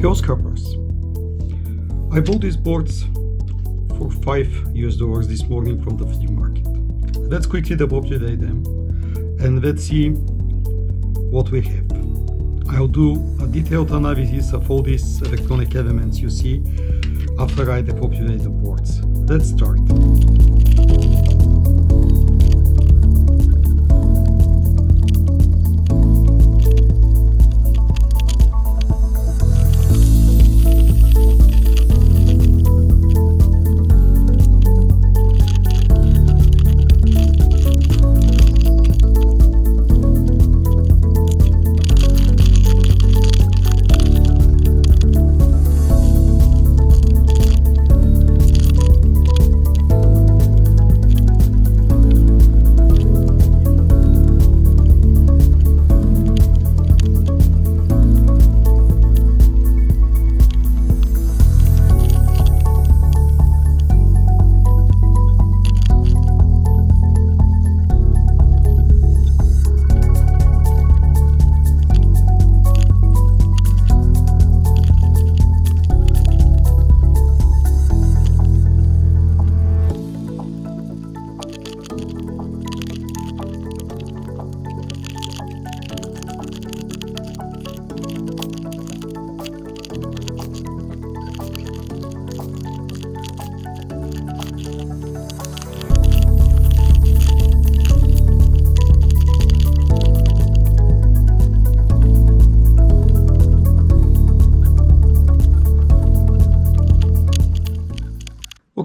Scalpers. I bought these boards for 5 US dollars this morning from the flea market. Let's quickly depopulate them and let's see what we have. I'll do a detailed analysis of all these electronic elements you see after I depopulate the boards. Let's start.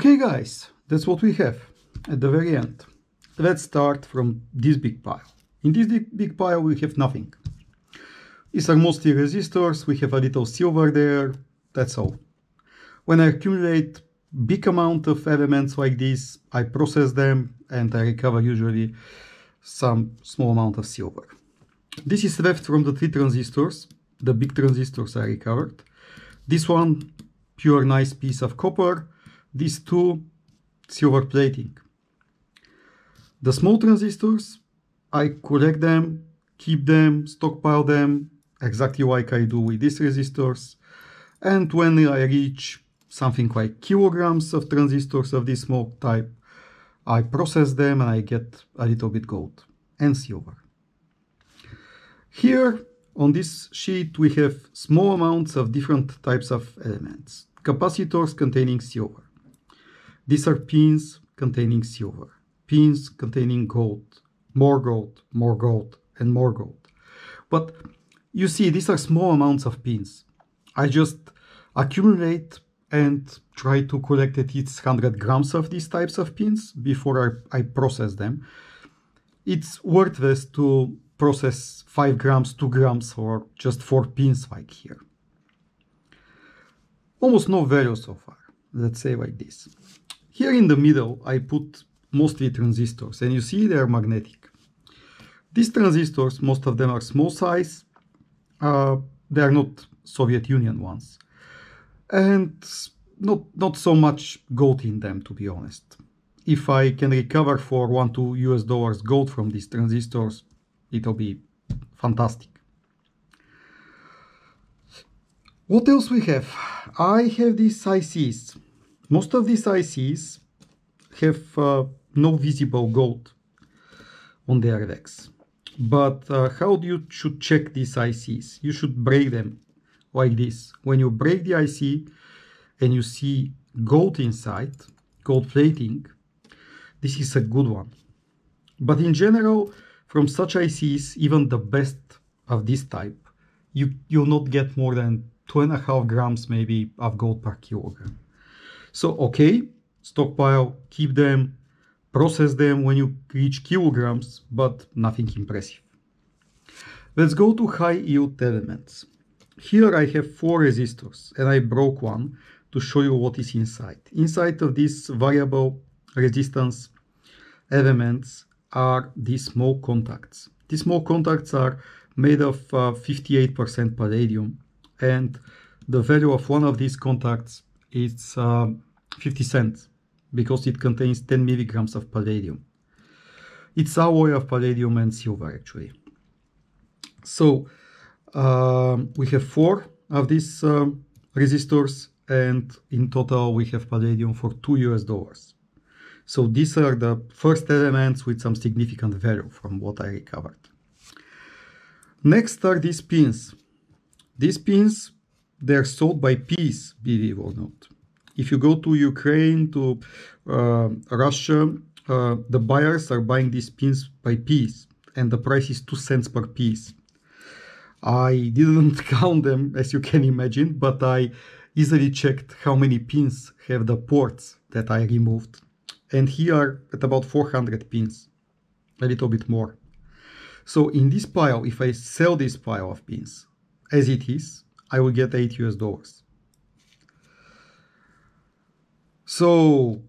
Okay guys, that's what we have at the very end. Let's start from this big pile. In this big pile we have nothing. These are mostly resistors, we have a little silver there, that's all. When I accumulate big amount of elements like this, I process them and I recover usually some small amount of silver. This is left from the three transistors, the big transistors I recovered. This one, pure nice piece of copper, these two silver plating. The small transistors, I collect them, keep them, stockpile them, exactly like I do with these resistors. And when I reach something like kilograms of transistors of this small type, I process them and I get a little bit gold and silver. Here on this sheet we have small amounts of different types of elements. Capacitors containing silver. These are pins containing silver, pins containing gold, more gold, more gold, and more gold. But you see, these are small amounts of pins. I just accumulate and try to collect at least 100 grams of these types of pins before I, I process them. It's worthless to process 5 grams, 2 grams, or just 4 pins like here. Almost no value so far, let's say like this. Here in the middle, I put mostly transistors, and you see they are magnetic. These transistors, most of them are small size. Uh, they are not Soviet Union ones. And not, not so much gold in them, to be honest. If I can recover for one, two US dollars gold from these transistors, it'll be fantastic. What else we have? I have these ICs. Most of these ICs have uh, no visible gold on their legs. But uh, how do you should check these ICs? You should break them like this. When you break the IC and you see gold inside, gold plating, this is a good one. But in general, from such ICs, even the best of this type, you, you'll not get more than two and a half grams maybe of gold per kilogram. So, okay, stockpile, keep them, process them when you reach kilograms, but nothing impressive. Let's go to high yield elements. Here I have four resistors and I broke one to show you what is inside. Inside of these variable resistance elements are these small contacts. These small contacts are made of 58% uh, palladium and the value of one of these contacts is uh, 50 cents because it contains 10 milligrams of palladium. It's alloy of palladium and silver actually. So um, we have four of these uh, resistors and in total we have palladium for 2 US dollars. So these are the first elements with some significant value from what I recovered. Next are these pins. These pins, they're sold by piece, believe or not. If you go to Ukraine, to uh, Russia, uh, the buyers are buying these pins by piece and the price is 2 cents per piece. I didn't count them as you can imagine, but I easily checked how many pins have the ports that I removed. And here at about 400 pins, a little bit more. So in this pile, if I sell this pile of pins as it is, I will get 8 US dollars. So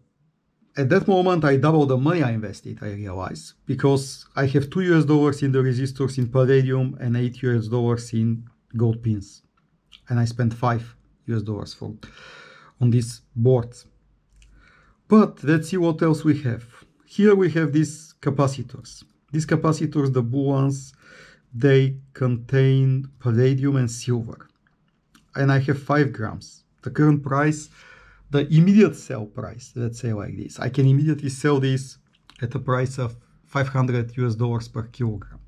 at that moment, I double the money I invested, I realize, because I have 2 US dollars in the resistors in palladium and 8 US dollars in gold pins. And I spent 5 US dollars for on these boards. But let's see what else we have. Here we have these capacitors. These capacitors, the blue ones, they contain palladium and silver. And I have 5 grams. The current price, the immediate sell price, let's say like this. I can immediately sell this at a price of 500 US dollars per kilogram.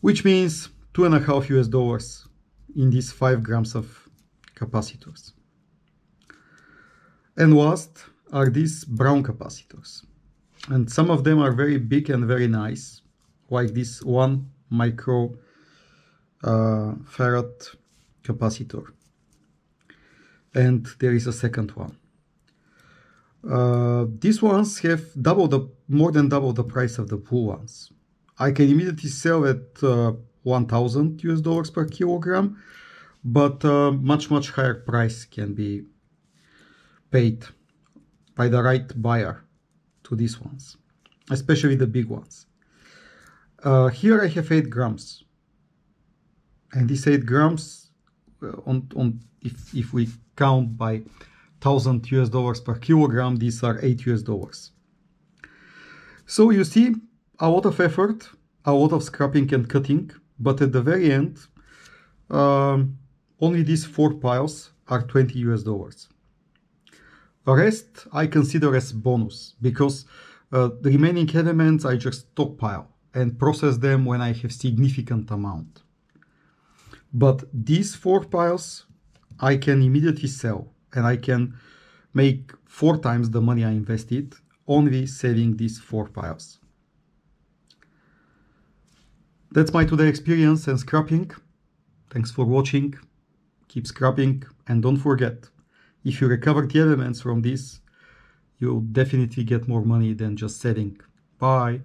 Which means two and a half US dollars in these 5 grams of capacitors. And last are these brown capacitors. And some of them are very big and very nice, like this one micro uh, farad capacitor. And there is a second one. Uh, these ones have double the more than double the price of the blue ones. I can immediately sell at uh, 1000 US dollars per kilogram, but uh, much much higher price can be paid by the right buyer to these ones, especially the big ones. Uh, here I have 8 grams. And these 8 grams, uh, on, on if, if we count by 1000 US dollars per kilogram, these are 8 US dollars. So you see a lot of effort, a lot of scrapping and cutting, but at the very end, um, only these four piles are 20 US dollars. The rest I consider as bonus because uh, the remaining elements I just stockpile and process them when I have significant amount. But these four piles I can immediately sell and I can make four times the money I invested only saving these four files. That's my today experience and scrapping. Thanks for watching. Keep scrapping and don't forget if you recover the elements from this, you'll definitely get more money than just selling. Bye.